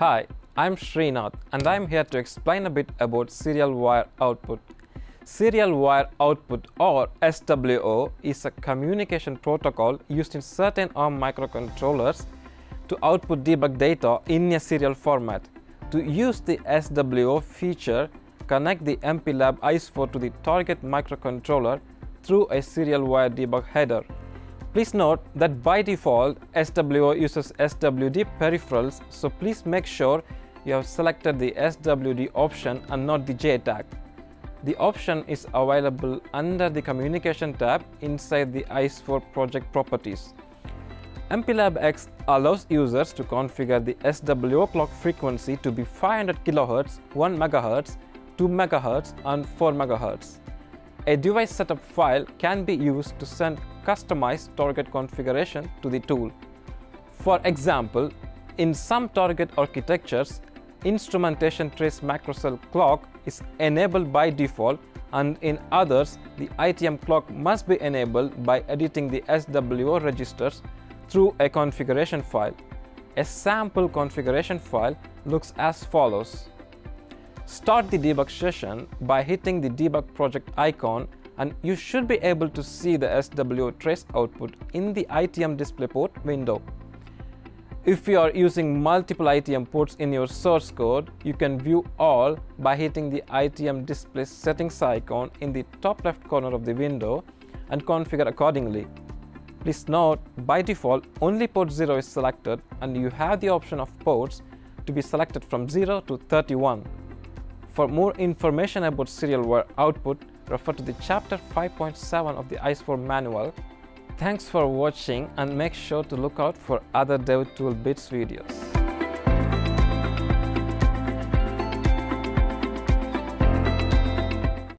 Hi, I'm Srinath and I'm here to explain a bit about serial wire output. Serial wire output or SWO is a communication protocol used in certain ARM microcontrollers to output debug data in a serial format. To use the SWO feature, connect the MPLAB ICE4 to the target microcontroller through a serial wire debug header. Please note that by default, SWO uses SWD peripherals, so please make sure you have selected the SWD option and not the JTAG. The option is available under the Communication tab inside the ICE4 project properties. MPLAB X allows users to configure the SWO clock frequency to be 500 kHz, 1 MHz, 2 MHz and 4 MHz. A device setup file can be used to send customized target configuration to the tool. For example, in some target architectures, instrumentation trace macrocell clock is enabled by default and in others, the ITM clock must be enabled by editing the SWO registers through a configuration file. A sample configuration file looks as follows. Start the debug session by hitting the debug project icon and you should be able to see the SWO trace output in the ITM display port window. If you are using multiple ITM ports in your source code, you can view all by hitting the ITM display settings icon in the top left corner of the window and configure accordingly. Please note, by default, only port 0 is selected and you have the option of ports to be selected from 0 to 31. For more information about serial wire output, refer to the chapter 5.7 of the ICE4 manual. Thanks for watching and make sure to look out for other DevTool Bits videos.